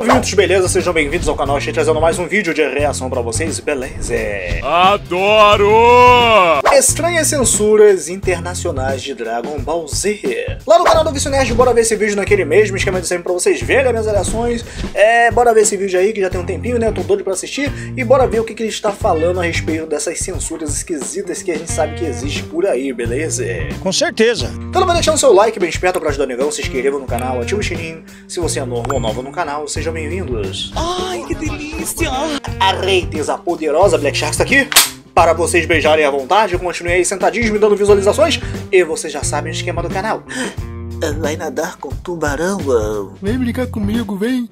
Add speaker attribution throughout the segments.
Speaker 1: Muitos beleza, sejam bem-vindos ao canal, estou trazendo mais um vídeo de reação pra vocês, beleza?
Speaker 2: Adoro!
Speaker 1: Estranhas censuras internacionais de Dragon Ball Z. Lá no canal do Vício Nerd, bora ver esse vídeo naquele mesmo esquema de sempre pra vocês verem as minhas reações. É, bora ver esse vídeo aí que já tem um tempinho, né? Eu tô doido pra assistir. E bora ver o que, que ele está falando a respeito dessas censuras esquisitas que a gente sabe que existe por aí, beleza?
Speaker 3: Com certeza.
Speaker 1: Então vai deixando seu like bem esperto pra ajudar o negão, se inscreva no canal, ativa o sininho. Se você é novo ou nova no canal, sejam bem-vindos.
Speaker 3: Ai, que delícia!
Speaker 1: A Reiters, a poderosa Black Shark está aqui para vocês beijarem à vontade. Continue aí sentadinhos me dando visualizações. E vocês já sabem o esquema do canal. Vai nadar com tubarão?
Speaker 3: Vem brincar comigo, vem.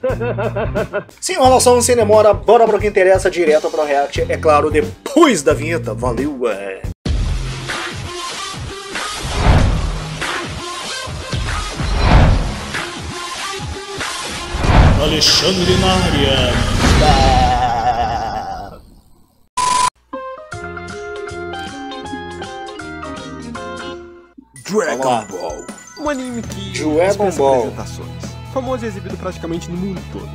Speaker 1: Sem enrolação, sem demora, bora pro que interessa, direto pro react, é claro, depois da vinheta. Valeu! É.
Speaker 2: Alexandre na área.
Speaker 1: Dragon
Speaker 4: Ball. Um anime que
Speaker 1: Dragon Ball.
Speaker 4: apresentações. Famoso e exibido praticamente no mundo todo.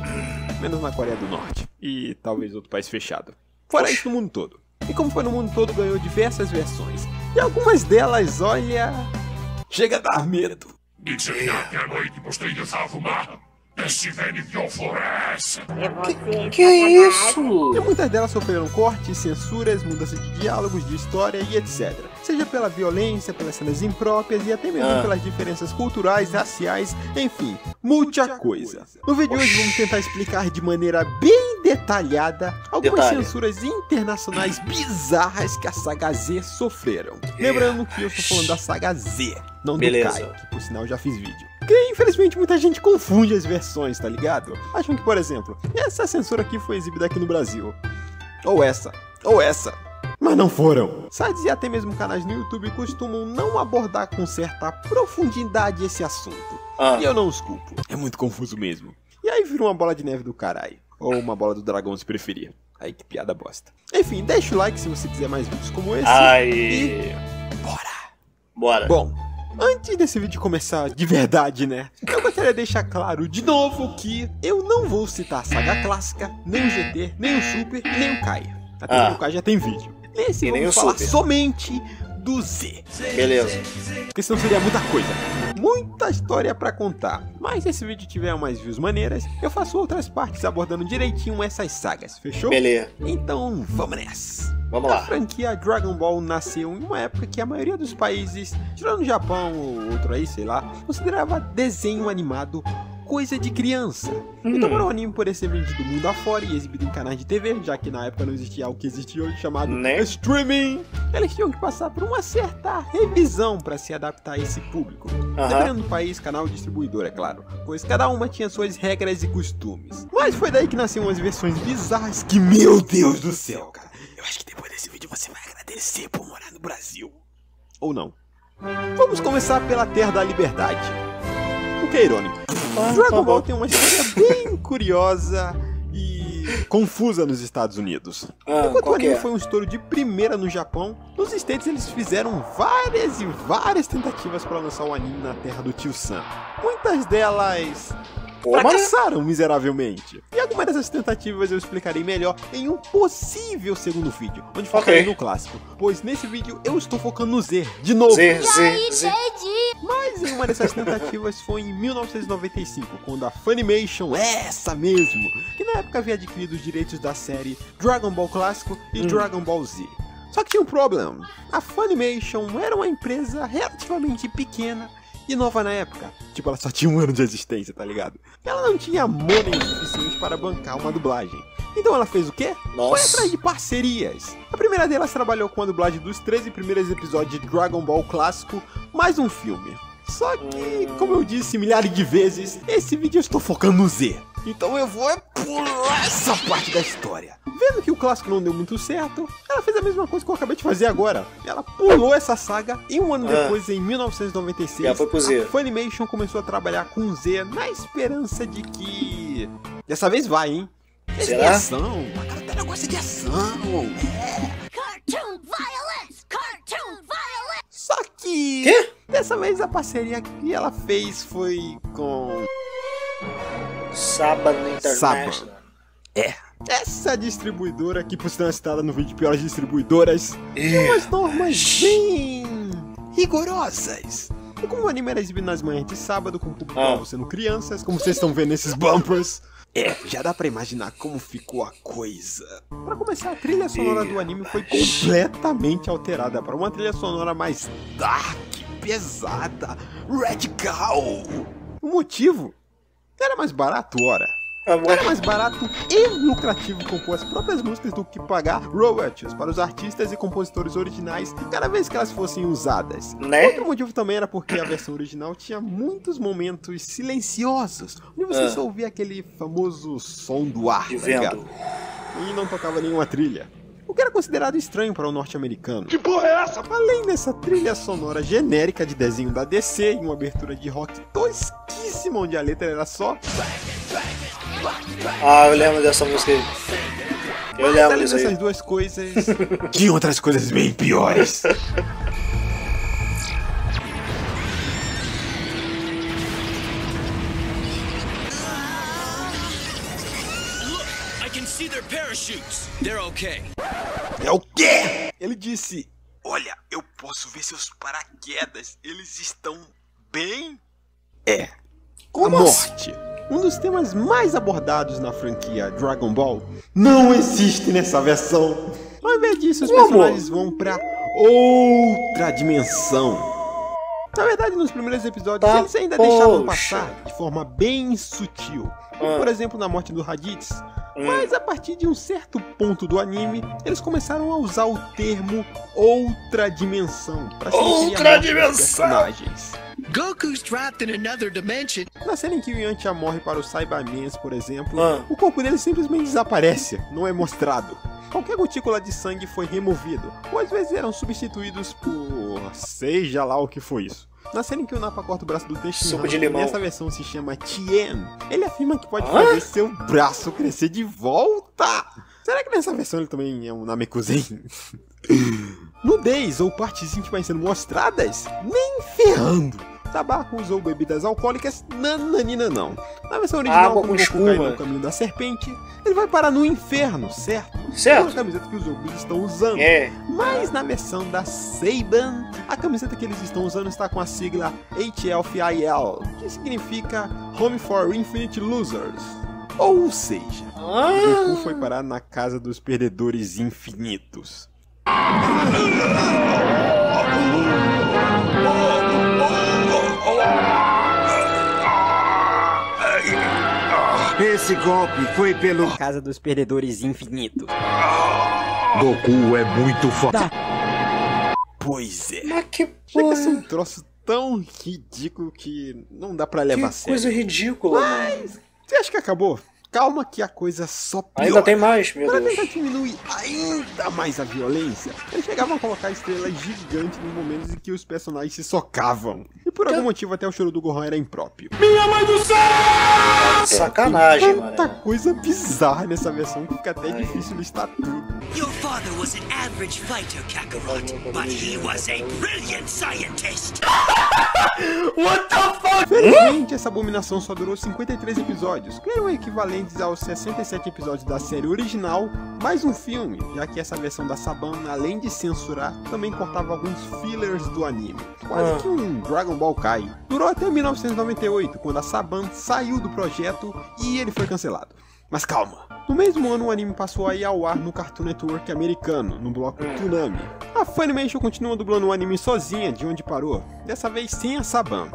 Speaker 4: Menos na Coreia do Norte. E talvez outro país fechado. Fora
Speaker 1: Oxe.
Speaker 4: isso no mundo todo. E como foi no mundo todo, ganhou diversas versões. E algumas delas, olha... Chega a dar medo.
Speaker 5: Esse velho floresce.
Speaker 1: Que é isso?
Speaker 4: E muitas delas sofreram cortes, censuras, mudança de diálogos, de história e etc. Seja pela violência, pelas cenas impróprias e até mesmo
Speaker 1: Ah.
Speaker 4: pelas diferenças culturais, raciais, enfim, muita coisa. No vídeo de hoje vamos tentar explicar de maneira bem detalhada algumas
Speaker 1: Detalhe.
Speaker 4: censuras internacionais bizarras que a saga Z sofreram. Lembrando que eu estou falando da saga Z, não do
Speaker 1: Beleza.
Speaker 4: Kai, que por sinal já fiz vídeo. Porque infelizmente muita gente confunde as versões, tá ligado? Acham que, por exemplo, essa censura aqui foi exibida aqui no Brasil. Ou essa, ou essa. Mas não foram. Sites e até mesmo canais no YouTube costumam não abordar com certa profundidade esse assunto.
Speaker 1: Ah.
Speaker 4: E eu não os culpo. É muito confuso mesmo. E aí vira uma bola de neve do caralho. Ou uma bola do dragão se preferir. Aí que piada bosta. Enfim, deixa o like se você quiser mais vídeos como esse.
Speaker 1: Ai.
Speaker 4: Bora!
Speaker 1: Bora.
Speaker 4: Bom, antes desse vídeo começar de verdade, né? Eu gostaria de deixar claro de novo que eu não vou citar a saga clássica, nem o GT, nem o Super, nem o Kai. Até
Speaker 1: Ah.
Speaker 4: porque o Kai já tem vídeo. Nesse
Speaker 1: E nem
Speaker 4: vamos
Speaker 1: o
Speaker 4: falar
Speaker 1: Super.
Speaker 4: somente do Z.
Speaker 1: Beleza.
Speaker 4: Porque senão seria muita coisa. Muita história pra contar. Mas se esse vídeo tiver mais views maneiras, eu faço outras partes abordando direitinho essas sagas, fechou?
Speaker 1: Beleza.
Speaker 4: Então vamos nessa.
Speaker 1: Vamos
Speaker 4: A
Speaker 1: lá.
Speaker 4: franquia Dragon Ball nasceu em uma época que a maioria dos países, tirando o Japão ou outro aí, sei lá, considerava desenho animado coisa de criança.
Speaker 1: Hum.
Speaker 4: Então para o anime poder ser vendido mundo afora e exibido em canais de TV, já que na época não existia algo que existe hoje chamado
Speaker 1: Né?
Speaker 4: streaming, eles tinham que passar por uma certa revisão para se adaptar a esse público.
Speaker 1: Aham.
Speaker 4: Dependendo do país, canal distribuidor, é claro. Pois cada uma tinha suas regras e costumes. Mas foi daí que nasceram as versões bizarras que, meu Deus do céu, cara. Eu acho que depois desse vídeo você vai agradecer por morar no Brasil. Ou não. Vamos começar pela Terra da Liberdade. O que é irônico.
Speaker 1: Ah,
Speaker 4: Dragon
Speaker 1: tá
Speaker 4: Ball tem uma história bem curiosa e confusa nos Estados Unidos.
Speaker 1: Ah,
Speaker 4: Enquanto o anime
Speaker 1: é?
Speaker 4: foi um estouro de primeira no Japão, nos States eles fizeram várias e várias tentativas para lançar o anime na terra do tio Sam. Muitas delas
Speaker 1: Pô, mas-
Speaker 4: fracassaram miseravelmente. E algumas dessas tentativas eu explicarei melhor em um possível segundo vídeo, onde focarei
Speaker 1: Ok.
Speaker 4: no clássico. Pois nesse vídeo eu estou focando no Z, de novo.
Speaker 1: Z, Z, Z.
Speaker 4: Mas em uma dessas tentativas foi em 1995, quando a Funimation, essa mesmo, que na época havia adquirido os direitos da série Dragon Ball Clássico e Dragon Ball Z. Só que tinha um problema. A Funimation era uma empresa relativamente pequena e nova na época. Tipo, ela só tinha um ano de existência, tá ligado? Ela não tinha money suficiente para bancar uma dublagem. Então ela fez o quê? Foi
Speaker 1: Nossa.
Speaker 4: atrás de parcerias. A primeira delas trabalhou com a dublagem dos 13 primeiros episódios de Dragon Ball Clássico, mais um filme. Só que, como eu disse milhares de vezes, esse vídeo eu estou focando no Z. Então eu vou é pular essa parte da história. Vendo que o clássico não deu muito certo, ela fez a mesma coisa que eu acabei de fazer agora. Ela pulou essa saga e um ano
Speaker 1: Ah.
Speaker 4: depois, em 1996,
Speaker 1: Já foi pro Z.
Speaker 4: a Funimation começou a trabalhar com Z na esperança de que... Dessa vez vai, hein?
Speaker 1: Será?
Speaker 4: ação. A cara dela gosta de ação.
Speaker 6: Cartoon violence! Cartoon violence!
Speaker 4: Só que...
Speaker 1: Quê?
Speaker 4: Dessa vez a parceria que ela fez foi com...
Speaker 1: Saban International.
Speaker 4: É. Essa distribuidora que por sinal é citada no vídeo de piores distribuidoras tem umas normas bem rigorosas. E como o anime era exibido nas manhãs de sábado, com o público
Speaker 1: Ah.
Speaker 4: sendo crianças, como vocês estão vendo nesses bumpers, é, já dá pra imaginar como ficou a coisa. Pra começar, a trilha sonora do anime foi completamente alterada para uma trilha sonora mais dark, pesada, radical. O motivo? Era mais barato, ora. Era mais barato e lucrativo compor as próprias músicas do que pagar royalties para os artistas e compositores originais cada vez que elas fossem usadas.
Speaker 1: Né?
Speaker 4: Outro motivo também era porque a versão original tinha muitos momentos silenciosos, onde você
Speaker 1: Ah.
Speaker 4: só ouvia aquele famoso som do ar, tá ligado? E não tocava nenhuma trilha. O que era considerado estranho para o norte-americano. Que porra é essa? Além dessa trilha sonora genérica de desenho da DC e uma abertura de rock tosquíssima onde a letra era só
Speaker 1: Ah, eu lembro dessa música aí. Eu
Speaker 4: Mas
Speaker 1: lembro
Speaker 4: além
Speaker 1: disso aí.
Speaker 4: dessas duas coisas, tinha outras coisas bem piores.
Speaker 7: I can see their parachutes. They're okay.
Speaker 4: É o quê? Ele disse: Olha, eu posso ver seus paraquedas. Eles estão bem. É.
Speaker 1: Como
Speaker 4: a morte. Um dos temas mais abordados na franquia Dragon Ball não existe nessa versão. Ao invés disso, os
Speaker 1: Como?
Speaker 4: personagens vão pra outra dimensão. Na verdade, nos primeiros episódios,
Speaker 1: Tá,
Speaker 4: eles ainda deixavam
Speaker 1: poxa.
Speaker 4: passar de forma bem sutil. Como,
Speaker 1: Ah.
Speaker 4: por exemplo, na morte do Raditz.
Speaker 1: Hum.
Speaker 4: Mas a partir de um certo ponto do anime, eles começaram a usar o termo outra dimensão para se
Speaker 1: Outra dimensão.
Speaker 4: personagens.
Speaker 7: Goku's trapped in another dimension.
Speaker 4: Na cena em que o Yantia morre para os Cybermans, por exemplo,
Speaker 1: Ah.
Speaker 4: o corpo dele simplesmente desaparece, não é mostrado. Qualquer gotícula de sangue foi removido, ou às vezes eram substituídos por. seja lá o que foi isso. Na cena em que o Napa corta o braço do
Speaker 1: Suco de limão.
Speaker 4: nessa versão se chama Tien, ele afirma que pode
Speaker 1: Hã?
Speaker 4: fazer seu braço crescer de volta. Será que nessa versão ele também é um Namekuzen? Nudez ou partes íntimas sendo mostradas? Nem ferrando. Tabaco usou bebidas alcoólicas? Nananina não. Na versão original,
Speaker 1: Água
Speaker 4: como
Speaker 1: com espuma.
Speaker 4: no caminho da serpente, ele vai parar no inferno, certo?
Speaker 1: Certo.
Speaker 4: Com a camiseta que os ogros estão usando.
Speaker 1: É.
Speaker 4: Mas na versão da Seiban, a camiseta que eles estão usando está com a sigla HLFIL, que significa Home for Infinite Losers. Ou seja,
Speaker 1: Ah,
Speaker 4: Goku foi parar na casa dos perdedores infinitos.
Speaker 8: Esse golpe foi pelo.
Speaker 4: Casa dos perdedores infinitos.
Speaker 8: Goku é muito foda.
Speaker 4: Pois é.
Speaker 1: mas que
Speaker 4: Chega a ser
Speaker 1: porra.
Speaker 4: um troço tão ridículo que não dá pra levar a
Speaker 1: Que
Speaker 4: sério.
Speaker 1: coisa ridícula, mano.
Speaker 4: Você acha que acabou? Calma que a coisa só piora.
Speaker 1: Ainda tem mais, meu
Speaker 4: Para
Speaker 1: Deus.
Speaker 4: tentar diminuir ainda mais a violência, eles chegavam a colocar estrelas gigantes nos momentos em que os personagens se socavam. E por algum motivo até o choro do Gohan era impróprio.
Speaker 1: Sacanagem,
Speaker 4: Tanta
Speaker 1: mano.
Speaker 4: coisa bizarra nessa versão que fica até difícil listar tudo.
Speaker 7: Your father was an average fighter, Kakarot, but he was a brilliant scientist.
Speaker 4: Felizmente, essa abominação só durou 53 episódios, que eram equivalentes aos 67 episódios da série original, mais um filme, já que essa versão da Saban, além de censurar, também cortava alguns fillers do anime. Quase
Speaker 1: Ah.
Speaker 4: que um Dragon Ball Kai. Durou até 1998, quando a Saban saiu do projeto e ele foi cancelado. Mas calma. No mesmo ano, o anime passou a ir ao ar no Cartoon Network americano, no bloco Toonami. A Funimation continua dublando o anime sozinha de onde parou, dessa vez sem a Saban.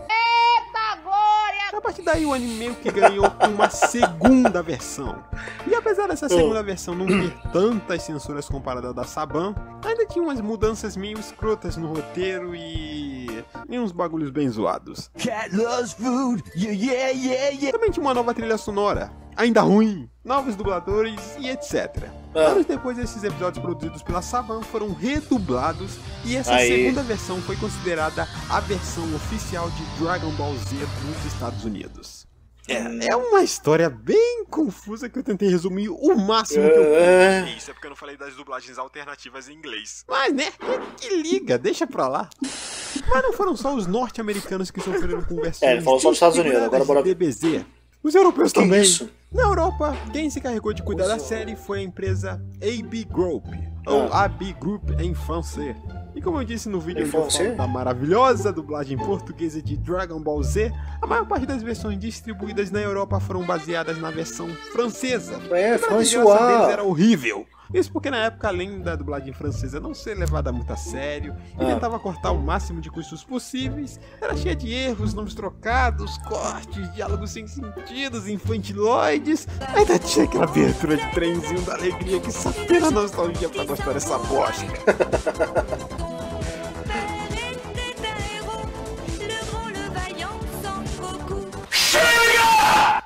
Speaker 4: A partir daí o anime meio que ganhou uma segunda versão. E apesar dessa segunda versão não ter tantas censuras comparadas da Saban, ainda tinha umas mudanças meio escrotas no roteiro e. e uns bagulhos bem zoados.
Speaker 7: Cat loves food. Yeah, yeah, yeah, yeah.
Speaker 4: Também tinha uma nova trilha sonora, ainda ruim, novos dubladores e etc.
Speaker 1: Ah.
Speaker 4: Anos depois, esses episódios produzidos pela Saban foram redublados e essa
Speaker 1: Aí.
Speaker 4: segunda versão foi considerada a versão oficial de Dragon Ball Z nos Estados Unidos. É, é uma história bem confusa que eu tentei resumir o máximo que eu pude.
Speaker 1: É.
Speaker 4: Isso é porque eu não falei das dublagens alternativas em inglês. Mas, né? Que liga, deixa pra lá. Mas não foram só os norte-americanos que sofreram com versões
Speaker 1: É, ele falou só dos Estados Unidos, agora bora
Speaker 4: DBZ. Os europeus
Speaker 1: Que
Speaker 4: também.
Speaker 1: isso?
Speaker 4: Na Europa, quem se carregou de cuidar da série foi a empresa AB Group, ou
Speaker 1: Ah.
Speaker 4: AB Group em francês. E como eu disse no vídeo da maravilhosa dublagem portuguesa de Dragon Ball Z, a maior parte das versões distribuídas na Europa foram baseadas na versão francesa.
Speaker 1: É,
Speaker 4: A tradução deles
Speaker 1: François.
Speaker 4: era horrível. Isso porque na época, além da dublagem francesa não ser levada muito a sério e
Speaker 1: Ah.
Speaker 4: tentava cortar o máximo de custos possíveis, era cheia de erros, nomes trocados, cortes, diálogos sem sentidos, infantiloides. Ainda tinha aquela abertura de trenzinho da alegria que só tem a nostalgia pra gostar dessa bosta.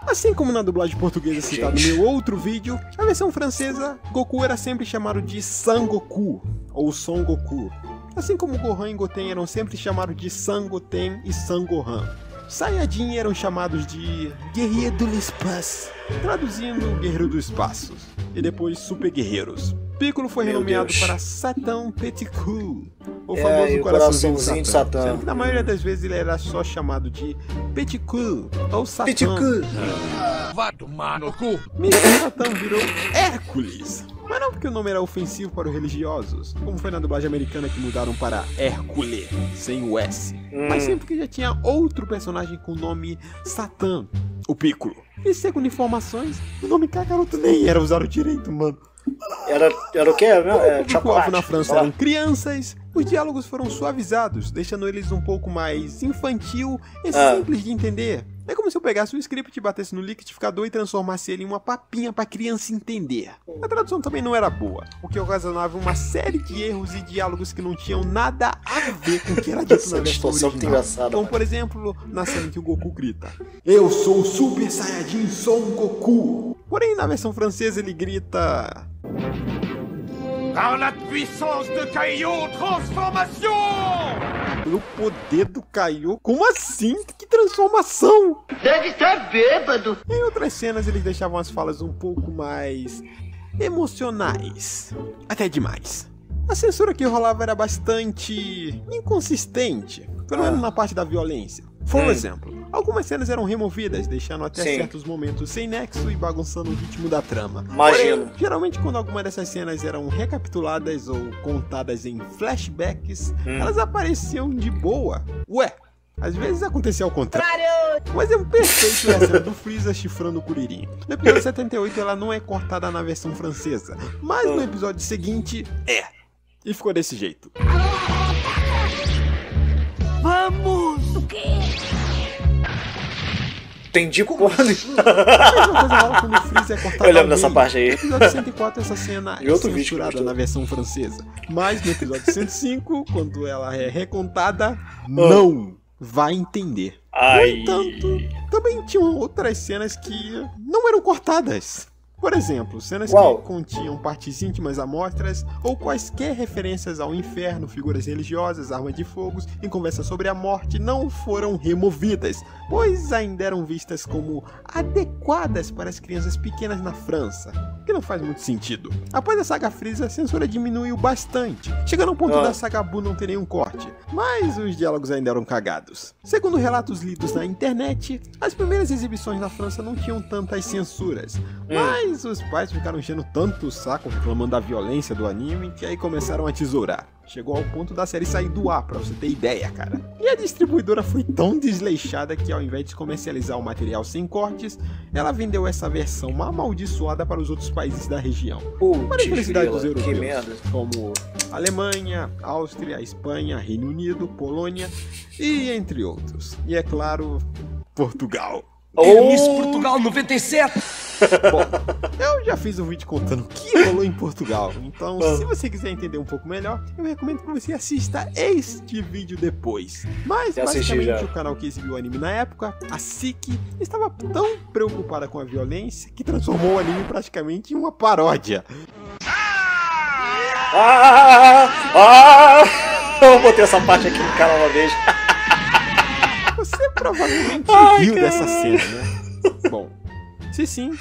Speaker 4: Assim como na dublagem portuguesa citada no meu outro vídeo, a versão francesa, Goku era sempre chamado de Sangoku, ou Son Goku. Assim como Gohan e Goten eram sempre chamados de Sangoten e Sangohan. Saiyajin eram chamados de Guerreiro do Espaço, traduzindo Guerreiro do Espaço, e depois Super Guerreiros. Piccolo foi
Speaker 1: Meu
Speaker 4: renomeado
Speaker 1: Deus.
Speaker 4: para Satan Petit Cou, o
Speaker 1: É,
Speaker 4: famoso
Speaker 1: o
Speaker 4: coraçãozinho,
Speaker 1: coraçãozinho
Speaker 4: de
Speaker 1: de
Speaker 4: Satã.
Speaker 1: Satã.
Speaker 4: sendo que na maioria das vezes ele era só chamado de Petit Cou, ou Satã.
Speaker 1: Petit cu.
Speaker 2: Vai tomar no cu.
Speaker 4: Mr. Satã virou Hércules. Mas não porque o nome era ofensivo para os religiosos, como foi na dublagem americana que mudaram para Hércules, sem o S. Mas sim porque já tinha outro personagem com o nome Satã, o Piccolo. E segundo informações, o nome Kakaroto nem era usado direito, mano.
Speaker 1: Era, era o?
Speaker 4: Como
Speaker 1: É,
Speaker 4: o
Speaker 1: chocolate.
Speaker 4: na França eram crianças, os diálogos foram suavizados, deixando eles um pouco mais infantil e
Speaker 1: Ah.
Speaker 4: simples de entender. É como se eu pegasse um script, batesse no liquidificador e transformasse ele em uma papinha pra criança entender. A tradução também não era boa, o que ocasionava uma série de erros e diálogos que não tinham nada a ver com o que era dito na versão
Speaker 1: distorção muito
Speaker 4: original.
Speaker 1: engraçada,
Speaker 4: Então,
Speaker 1: mano.
Speaker 4: por exemplo, na cena em que o Goku grita: Eu sou o Super Saiyajin Son Goku. Porém, na versão francesa ele grita:
Speaker 2: Par la puissance de Kaio, transformation
Speaker 4: Pelo poder do Kaiô? Como assim? Que transformação!
Speaker 6: Deve ser bêbado.
Speaker 4: Em outras cenas eles deixavam as falas um pouco mais emocionais. Até demais. A censura que rolava era bastante inconsistente, pelo menos na parte da violência. Por
Speaker 1: Hum.
Speaker 4: exemplo, algumas cenas eram removidas, deixando até
Speaker 1: Sim.
Speaker 4: certos momentos sem nexo e bagunçando o ritmo da trama.
Speaker 1: Imagino.
Speaker 4: Porém, geralmente quando alguma dessas cenas eram recapituladas ou contadas em flashbacks,
Speaker 1: Hum.
Speaker 4: elas apareciam de boa. Ué, às vezes acontecia ao contrário. Um perfeito é a cena do Freeza chifrando o Kuririn. No episódio 78 ela não é cortada na versão francesa, mas no episódio seguinte é. E ficou desse jeito.
Speaker 1: Entendi quando.
Speaker 4: A mesma coisa rola quando o Freeza é cortado
Speaker 1: Eu lembro dessa parte aí.
Speaker 4: No episódio 104 essa cena
Speaker 1: E
Speaker 4: é
Speaker 1: outro
Speaker 4: censurada na versão francesa. Mas no episódio 105, quando ela é recontada, não vai entender. No
Speaker 1: Ai.
Speaker 4: entanto, também tinham outras cenas que não eram cortadas. Por exemplo, cenas
Speaker 1: Uau.
Speaker 4: que continham partes íntimas amostras ou quaisquer referências ao inferno, figuras religiosas, armas de fogo e conversas sobre a morte não foram removidas, pois ainda eram vistas como adequadas para as crianças pequenas na França, que não faz muito sentido. Após a saga Freeza, a censura diminuiu bastante, chegando ao ponto
Speaker 1: Ah.
Speaker 4: da saga Buu não ter nenhum corte, mas os diálogos ainda eram cagados. Segundo relatos lidos na internet, as primeiras exibições na França não tinham tantas censuras, mas os pais ficaram enchendo tanto o saco reclamando da violência do anime que aí começaram a tesourar. Chegou ao ponto da série sair do ar, pra você ter ideia, cara. E a distribuidora foi tão desleixada que ao invés de comercializar o material sem cortes, ela vendeu essa versão amaldiçoada para os outros países da região. Para a dos europeus, como Alemanha, Áustria, Espanha, Reino Unido, Polônia e entre outros. E é claro, Portugal.
Speaker 7: Miss Portugal 97.
Speaker 4: Bom, eu já fiz um vídeo contando o que rolou em Portugal, então se você quiser entender um pouco melhor, eu recomendo que você assista este vídeo depois. Mas basicamente o canal que exibiu o anime na época, a SIC, estava tão preocupada com a violência que transformou o anime praticamente em uma paródia.
Speaker 1: Ah! Ah! Eu botei essa parte aqui no canal uma vez.
Speaker 4: Você provavelmente
Speaker 1: Ai,
Speaker 4: riu dessa cena, né? Bom, se sim,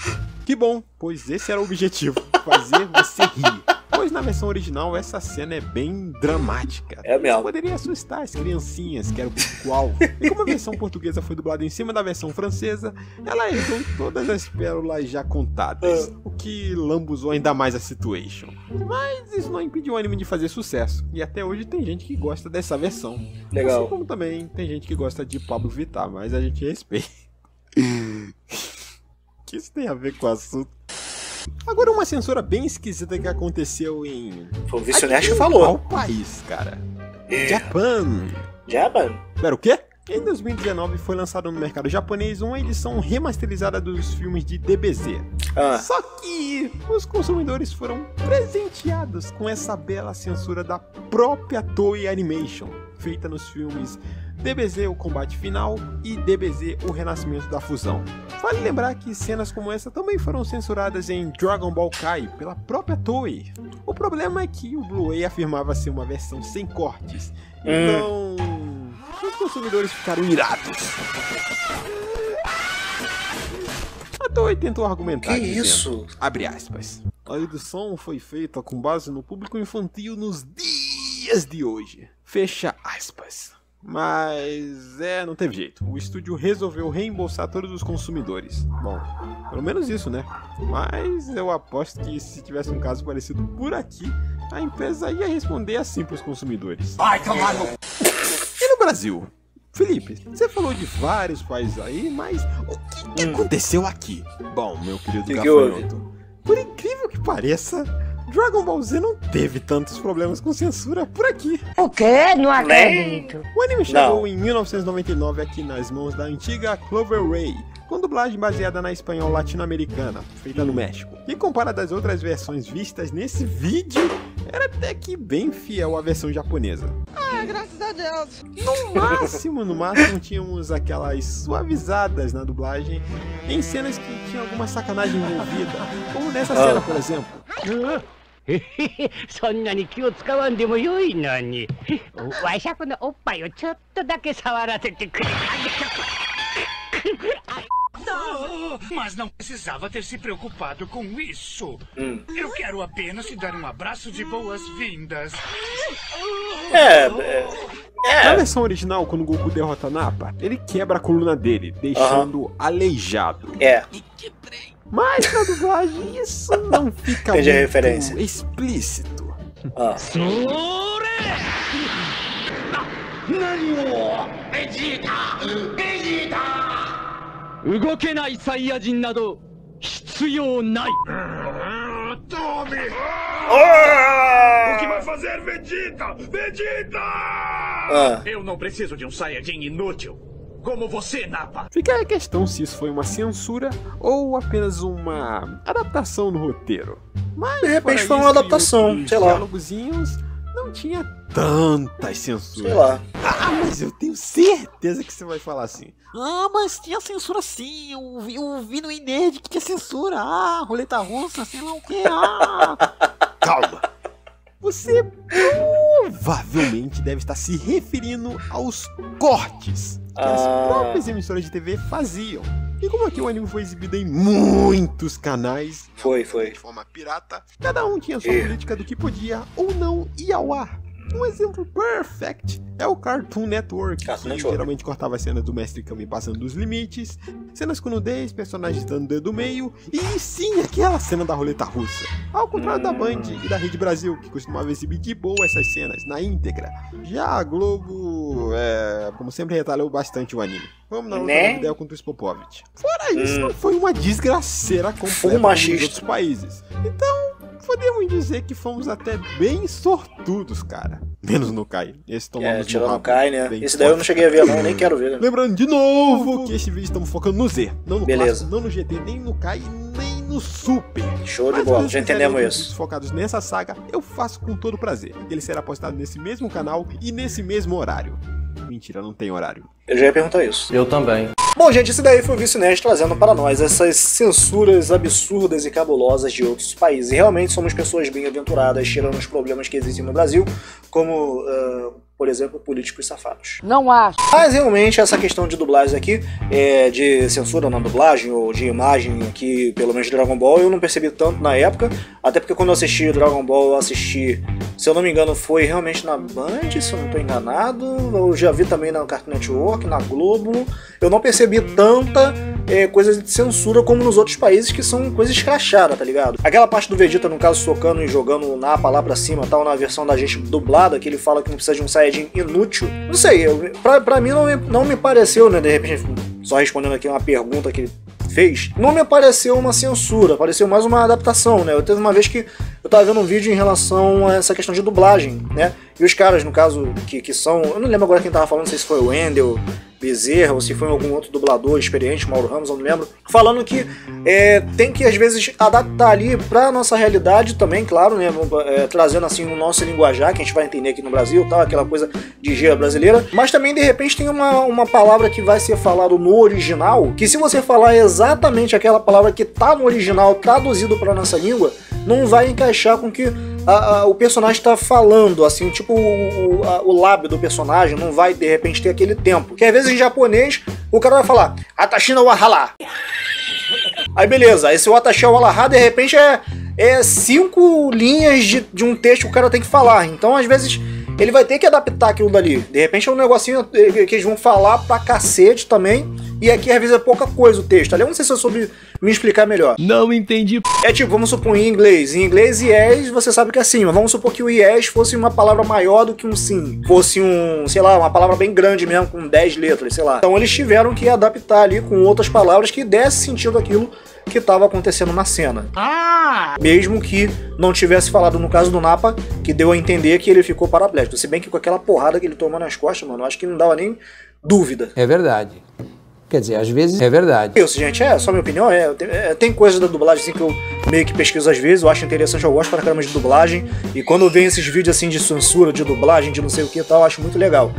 Speaker 4: que bom, pois esse era o objetivo, fazer você rir. Pois na versão original essa cena é bem dramática.
Speaker 1: É mesmo.
Speaker 4: Poderia assustar as criancinhas, que era o público-alvo. E como a versão portuguesa foi dublada em cima da versão francesa, ela herdou todas as pérolas já contadas, o que lambuzou ainda mais a situation. Mas isso não impediu o anime de fazer sucesso, e até hoje tem gente que gosta dessa versão.
Speaker 1: Legal.
Speaker 4: Assim como também tem gente que gosta de Pablo Vittar, mas a gente respeita. Que isso tem a ver com o assunto? Agora uma censura bem esquisita que aconteceu em...
Speaker 1: Foi o Visionary que
Speaker 4: Qual
Speaker 1: falou.
Speaker 4: país, cara?
Speaker 1: É.
Speaker 4: Japan.
Speaker 1: Japan?
Speaker 4: Era o quê? Em 2019 foi lançado no mercado japonês uma edição remasterizada dos filmes de DBZ.
Speaker 1: Ah.
Speaker 4: Só que os consumidores foram presenteados com essa bela censura da própria Toei Animation, feita nos filmes DBZ O Combate Final e DBZ O Renascimento da Fusão. Vale lembrar que cenas como essa também foram censuradas em Dragon Ball Kai pela própria Toei. O problema é que o Blu-ray afirmava ser uma versão sem cortes, então os consumidores ficaram irados. A Toei tentou argumentar
Speaker 1: Que
Speaker 4: dizendo,
Speaker 1: isso?
Speaker 4: abre aspas, a edição foi feita com base no público infantil nos dias de hoje. Fecha aspas. Mas é, não teve jeito. O estúdio resolveu reembolsar todos os consumidores. Bom, pelo menos isso, né? Mas eu aposto que se tivesse um caso parecido por aqui, a empresa ia responder assim pros consumidores.
Speaker 2: Vai tomar no...
Speaker 4: E no Brasil? Felipe, você falou de vários países aí, mas o que, que aconteceu aqui? Bom, meu querido
Speaker 1: Que que
Speaker 4: gafanhoto, por incrível que pareça, Dragon Ball Z não teve tantos problemas com censura por aqui.
Speaker 9: O quê? Não acredito.
Speaker 4: O anime chegou
Speaker 1: Não.
Speaker 4: em 1999 aqui nas mãos da antiga Clover Ray, com dublagem baseada na espanhol latino-americana, feita no México. E comparada às outras versões vistas nesse vídeo, era até que bem fiel à versão japonesa.
Speaker 9: Ah, graças a Deus.
Speaker 4: No máximo, no máximo, tínhamos aquelas suavizadas na dublagem em cenas que tinham alguma sacanagem envolvida, como nessa
Speaker 1: Ah.
Speaker 4: cena, por exemplo.
Speaker 10: そんなに気を使わんでもよいのにわしゃこのおっぱいをちょっとだけ触らせてくれ
Speaker 2: Mas não precisava ter se preocupado com isso.
Speaker 1: Hum.
Speaker 2: Eu quero apenas te dar um abraço de boas-vindas.
Speaker 1: É, é,
Speaker 4: Na
Speaker 1: é.
Speaker 4: versão original, quando o Goku derrota Nappa, ele quebra a coluna dele, deixando aleijado.
Speaker 1: É.
Speaker 4: mas na dublagem isso não fica muito
Speaker 1: referência.
Speaker 4: explícito.
Speaker 1: Ah. Oh!
Speaker 2: O que vai fazer, Vegeta? Vegeta!
Speaker 1: Ah.
Speaker 2: Eu não preciso de um Saiyajin inútil. Como você, Nappa.
Speaker 4: Fica aí a questão se isso foi uma censura ou apenas uma adaptação no roteiro. Mas
Speaker 1: De repente foi uma adaptação, sei lá.
Speaker 4: diálogozinhos, não tinha tantas censuras.
Speaker 1: Sei lá.
Speaker 4: Ah, mas eu tenho certeza que você vai falar assim.
Speaker 11: Ah, mas tinha censura sim. Eu vi, eu vi no Inerd que tinha censura. Ah, roleta russa, sei lá o que. Ah.
Speaker 4: Calma. Você provavelmente deve estar se referindo aos cortes que as
Speaker 1: Ah.
Speaker 4: próprias emissoras de TV faziam. E como aqui o anime foi exibido em muitos canais,
Speaker 1: Foi, foi.
Speaker 4: de forma pirata, cada um tinha sua política do que podia ou não ir ao ar. Um exemplo perfect é o Cartoon Network,
Speaker 1: Cartoon
Speaker 4: que geralmente cortava cenas do Mestre Kami passando dos limites, cenas com nudez, personagens dando dedo do meio, e sim, aquela cena da roleta russa. Ao contrário da Band e da Rede Brasil, que costumava exibir de boa essas cenas, na íntegra. Já a Globo, é, como sempre, retalhou bastante o anime. Vamos na luta
Speaker 1: Né?
Speaker 4: Videl contra o Spopovich. Fora isso, não foi uma desgraceira completa como nos outros países. Então, podemos dizer que fomos até bem sortudos, cara. Menos no Kai. Esse tomamos
Speaker 1: É,
Speaker 4: no
Speaker 1: tirando o
Speaker 4: rabo.
Speaker 1: Kai, né? Esse daí eu não cheguei a ver, não, nem quero ver. né?
Speaker 4: Lembrando de novo que esse vídeo estamos focando no Z, não no
Speaker 1: Beleza.
Speaker 4: clássico, não no GT, nem no Kai, nem no Super.
Speaker 1: Show de
Speaker 4: Mas
Speaker 1: bola,
Speaker 4: se
Speaker 1: já entendemos
Speaker 4: outros
Speaker 1: isso.
Speaker 4: focados nessa saga, eu faço com todo prazer. Ele será postado nesse mesmo canal e nesse mesmo horário. Mentira, não tem horário.
Speaker 1: Eu já ia perguntar isso.
Speaker 12: Eu também.
Speaker 1: Bom, gente, esse daí foi o Vício Nerd trazendo para nós essas censuras absurdas e cabulosas de outros países. E realmente somos pessoas bem aventuradas, tirando os problemas que existem no Brasil, como ah, por exemplo, políticos safados.
Speaker 9: Não acho.
Speaker 1: Mas realmente essa questão de dublagem aqui, é, de censura na dublagem ou de imagem aqui, pelo menos de Dragon Ball, eu não percebi tanto na época, até porque quando eu assisti Dragon Ball, eu assisti, se eu não me engano, foi realmente na Band, se eu não estou enganado, eu já vi também na Cartoon Network, na Globo, eu não percebi tanta é, coisa de censura como nos outros países que são coisas escrachadas, tá ligado? Aquela parte do Vegeta, no caso, socando e jogando o Napa lá pra cima tal, na versão da gente dublada, que ele fala que não precisa de um Saiyajin inútil. Não sei, eu, pra, pra mim não me, não me pareceu, né? De repente, só respondendo aqui uma pergunta que fez, não me pareceu uma censura, pareceu mais uma adaptação, né? Eu teve uma vez que eu tava vendo um vídeo em relação a essa questão de dublagem, né? E os caras, no caso, que, que são. Eu não lembro agora quem tava falando, não sei se foi o Wendel, Bezerra ou se foi algum outro dublador experiente, Mauro Ramos, eu não lembro, falando que é, tem que às vezes adaptar ali pra nossa realidade também, claro, né? É, trazendo assim o nosso linguajar, que a gente vai entender aqui no Brasil, tal, aquela coisa de gíria brasileira, mas também de repente tem uma, uma palavra que vai ser falado no original, que se você falar exatamente aquela palavra que tá no original traduzido pra nossa língua, não vai encaixar com que a, a, o personagem está falando, assim, tipo o, a, o lábio do personagem não vai de repente ter aquele tempo. Que às vezes em japonês o cara vai falar Atashina Wahala. Aí beleza, aí se o Atashi Wahala de repente é, é cinco linhas de, de um texto que o cara tem que falar. Então às vezes ele vai ter que adaptar aquilo dali. De repente é um negocinho que eles vão falar pra cacete também. E aqui às vezes é pouca coisa o texto. Ali eu não sei se eu soube me explicar melhor.
Speaker 3: Não entendi.
Speaker 1: É tipo, vamos supor em inglês. Em inglês, yes, você sabe que é sim. Mas vamos supor que o yes fosse uma palavra maior do que um sim. Fosse um, sei lá, uma palavra bem grande mesmo, com 10 letras, sei lá. Então eles tiveram que adaptar ali com outras palavras que desse sentido aquilo que estava acontecendo na cena.
Speaker 10: Ah!
Speaker 1: Mesmo que não tivesse falado no caso do Napa, que deu a entender que ele ficou paraplégico. Se bem que com aquela porrada que ele tomou nas costas, mano, acho que não dava nem dúvida.
Speaker 12: É verdade. Quer dizer, às vezes é verdade.
Speaker 1: Isso, gente, é só minha opinião. É, tem, é, tem coisas da dublagem assim que eu meio que pesquiso às vezes, eu acho interessante, eu gosto para caramba de dublagem. E quando eu vejo esses vídeos assim de censura, de dublagem, de não sei o que e tal, eu acho muito legal.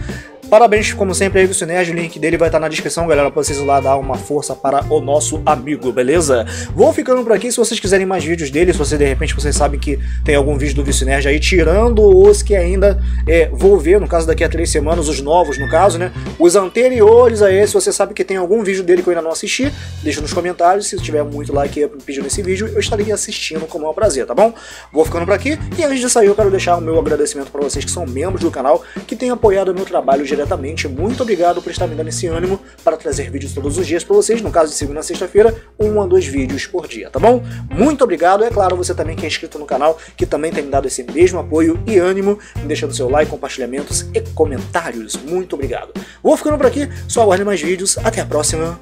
Speaker 1: Parabéns, como sempre, aí, Vício Nerd. O link dele vai estar na descrição, galera, pra vocês lá dar uma força para o nosso amigo, beleza? Vou ficando por aqui. Se vocês quiserem mais vídeos dele, se você de repente vocês sabem que tem algum vídeo do Vício Nerd aí, tirando os que ainda é, vou ver, no caso daqui a três semanas, os novos, no caso, né? Os anteriores a esse, você sabe que tem algum vídeo dele que eu ainda não assisti, deixa nos comentários. Se tiver muito like pedindo esse vídeo, eu estarei assistindo com o maior prazer, tá bom? Vou ficando por aqui. E antes de sair, eu quero deixar o meu agradecimento para vocês que são membros do canal, que têm apoiado o meu trabalho diretamente. Muito obrigado por estar me dando esse ânimo para trazer vídeos todos os dias para vocês, no caso de segunda a sexta-feira, um a dois vídeos por dia, tá bom? Muito obrigado, é claro, você também que é inscrito no canal, que também tem me dado esse mesmo apoio e ânimo, deixando seu like, compartilhamentos e comentários. Muito obrigado. Vou ficando por aqui, só aguarde mais vídeos, até a próxima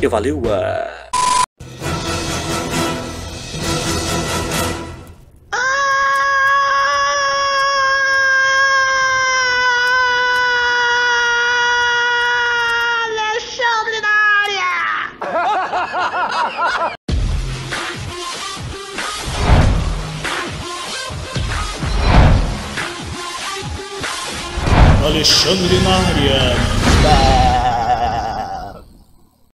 Speaker 1: e valeu!